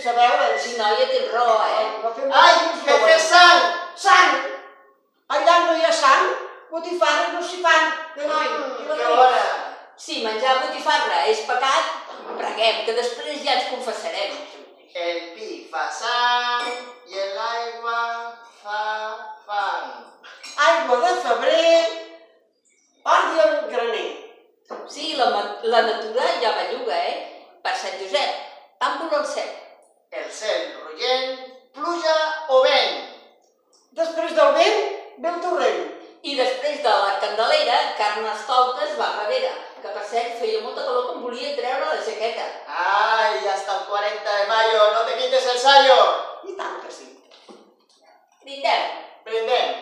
sense veure. Sí, noia, tens raó, eh? Ai, que fer sang! Sant! Allà no hi ha sang, botifarres no s'hi fan. De noi, Mm, que bona! Si menjar botifarra és pecat, preguem, que després ja ens confessarem. El vi fa sang i l'aigua fa fang. Aigua de febrer, ordi el graner. Sí, la, la natura ja belluga, eh? Per Sant Josep, pàmpol al cel. El cel rollent, pluja o vent. Després del vent, ve el torrent. I després de la candelera, Carnestoltes va darrere, que per cert feia molta calor que em volia treure la jaqueta. Ay, hasta el 40 de mayo, no te quites el sayo. I tant que sí. Brindem! Brindem.